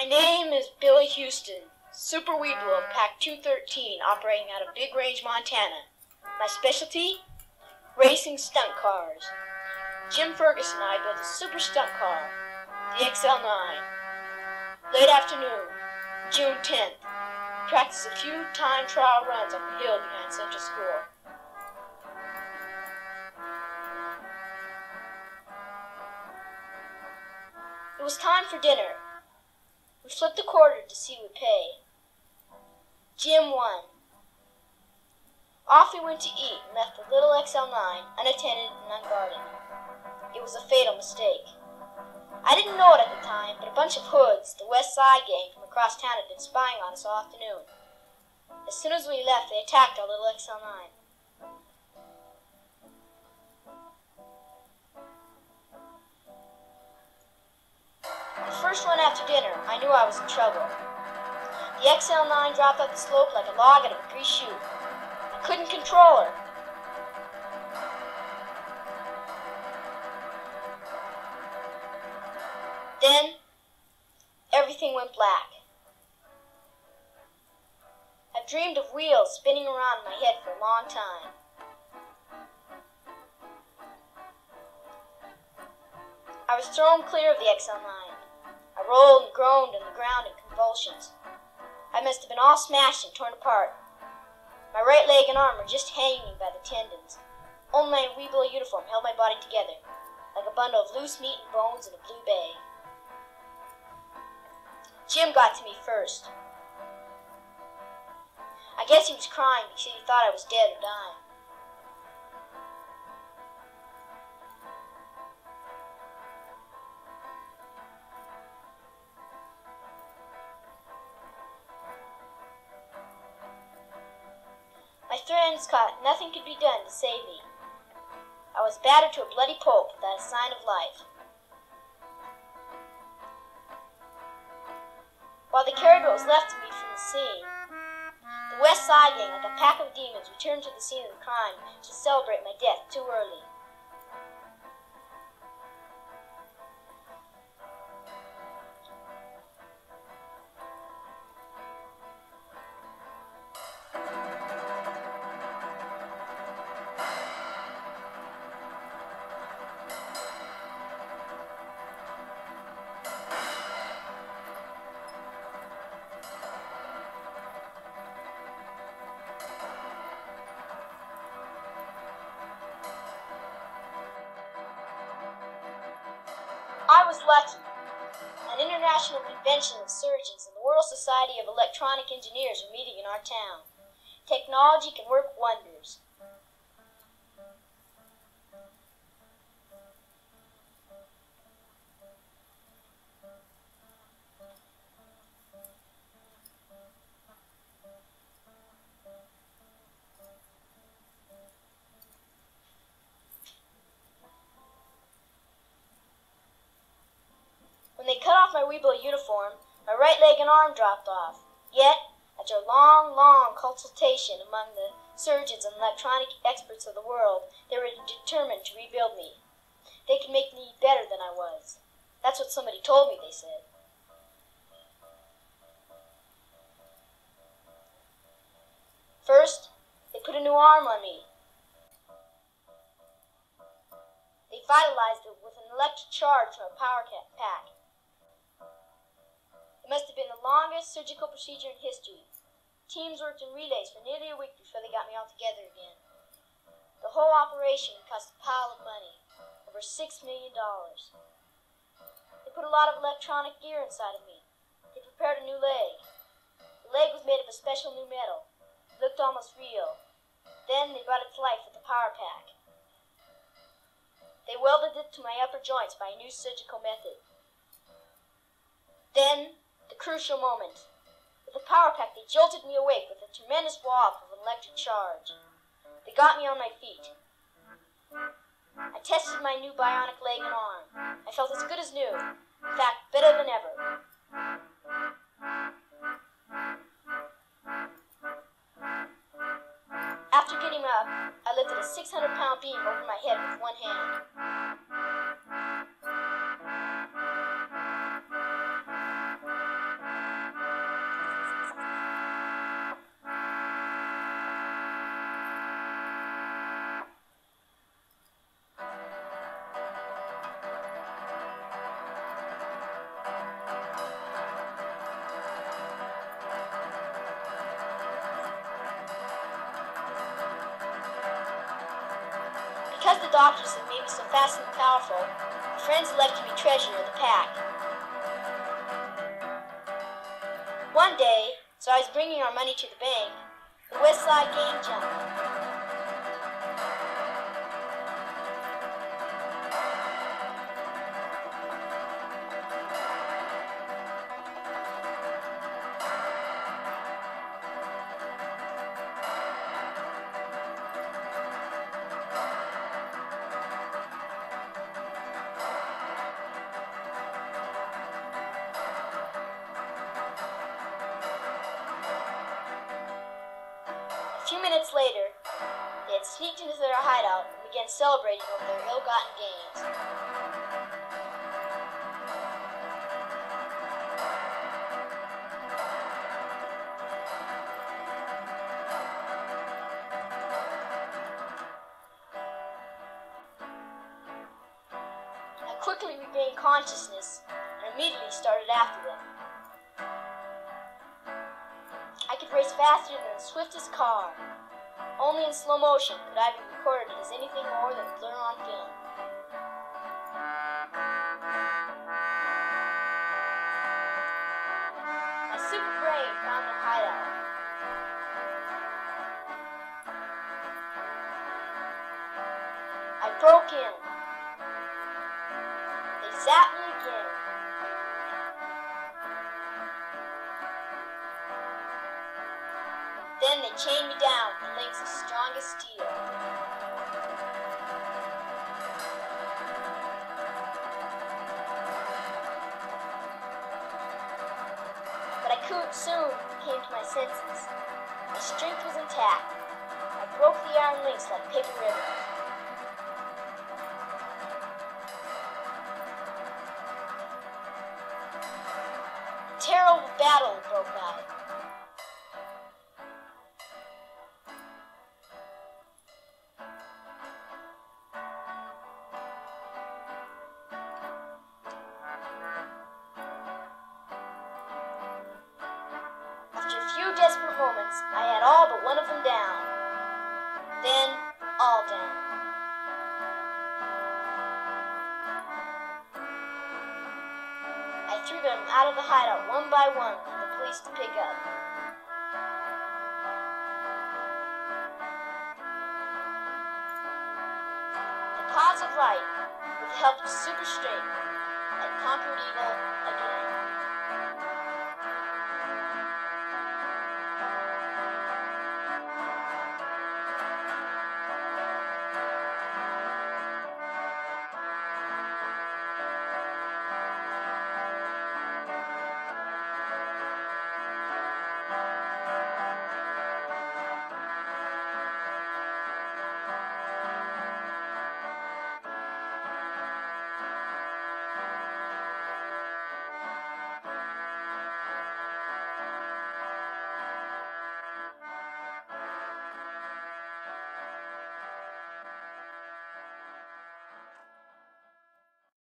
My name is Billy Houston, Super Webelo of Pack 213, operating out of Big Range, Montana. My specialty? Racing stunt cars. Jim Ferguson and I built a super stunt car, the XL9. Late afternoon, June 10th. Practiced a few time trial runs up the hill behind Central School. It was time for dinner. We flipped a quarter to see would pay. Jim won. Off we went to eat and left the little XL9 unattended and unguarded. It was a fatal mistake. I didn't know it at the time, but a bunch of hoods, the West Side gang from across town, had been spying on us all afternoon. As soon as we left, they attacked our little XL9. First run after dinner, I knew I was in trouble. The XL9 dropped up the slope like a log out of a grease chute. I couldn't control her. Then, everything went black. I've dreamed of wheels spinning around in my head for a long time. I was thrown clear of the XL9. Rolled and groaned on the ground in convulsions. I must have been all smashed and torn apart. My right leg and arm were just hanging by the tendons. Only my Webelo uniform held my body together, like a bundle of loose meat and bones in a blue bag. Jim got to me first. I guess he was crying because he thought I was dead or dying. Friends caught nothing could be done to save me. I was battered to a bloody pulp without a sign of life. While they carried what was left of me from the scene, the West Side Gang, like a pack of demons, returned to the scene of the crime to celebrate my death too early. Was lucky. An international convention of surgeons and the World Society of Electronic Engineers are meeting in our town. Technology can work wonders. Webelo uniform, my right leg and arm dropped off. Yet, after a long, long consultation among the surgeons and electronic experts of the world, they were determined to rebuild me. They could make me better than I was. That's what somebody told me, they said. First, they put a new arm on me. They vitalized it with an electric charge from a power pack. Must have been the longest surgical procedure in history. Teams worked in relays for nearly a week before they got me all together again. The whole operation cost a pile of money, over six million dollars. They put a lot of electronic gear inside of me. They prepared a new leg. The leg was made of a special new metal. It looked almost real. Then they brought it to life with a power pack. They welded it to my upper joints by a new surgical method. Then, the crucial moment. With the power pack, they jolted me awake with a tremendous wallop of electric charge. They got me on my feet. I tested my new bionic leg and arm. I felt as good as new. In fact, better than ever. After getting up, I lifted a 600 pound beam over my head with one hand. The doctors had made me so fast and powerful, my friends elected me treasurer of the pack. One day, so I was bringing our money to the bank, the West Side gang jumped. Few minutes later, they had sneaked into their hideout and began celebrating over their ill-gotten gains. I quickly regained consciousness and immediately started after them. I could race faster the swiftest car. Only in slow motion could I be recorded as anything more than a blur on film. My super brain found their hideout. I broke in. They zapped me again. They chained me down with links of strongest steel. But I could soon came to my senses. My strength was intact. I broke the iron links like paper ribbons. A terrible battle broke out. One of them down. Then, all down. I threw them out of the hideout one by one for the police to pick up. The cause of light, with the help of super strength, had conquered evil again.